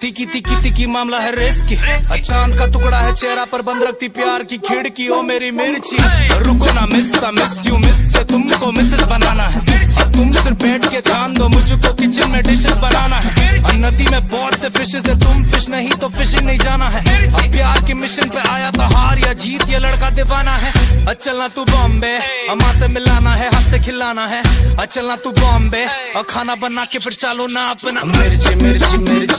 तिकी तिकी तिकी मामला है रेस की। चाँद का टुकड़ा है चेहरा पर बंद रखती प्यार की खिड़की। ओ मेरी मिर्ची, रुको ना मिस मिस यू मिस से तुमको मिसेस बनाना है। तुम सिर्फ़ बैठ के ध्यान दो, मुझको किचन में डिशेस बनाना है। नदी में बोर से फिशेस है, तुम फ़िश नहीं तो फिशिंग नहीं जाना है। अब प्यार के मिशन पे आया तो हार या जीत, ये लड़का दीवाना है। अचलना तू बॉम्बे अम्मा से मिलाना है, हाथ से खिलाना है। अचलना तू बॉम्बे और खाना बना के फिर चालो ना अपना। मिर्ची मिर्ची मिर्ची।